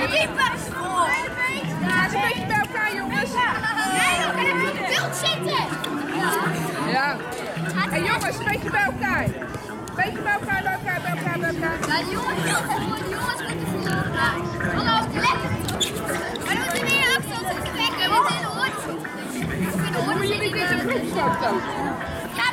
de keeper! Ja, een beetje bij elkaar, jongens. Nee, dan kan ik op de beeld zitten! Ja. En jongens, een beetje bij elkaar. Een beetje bij elkaar, bij elkaar, bij elkaar, bij elkaar. Ja, de jongens, de jongens moeten verloren gaan. Hallo, lekker! Maar dan moeten we ook zo te trekken, we moeten in de hoort Hoe moet jullie dit in de groep starten? Ja,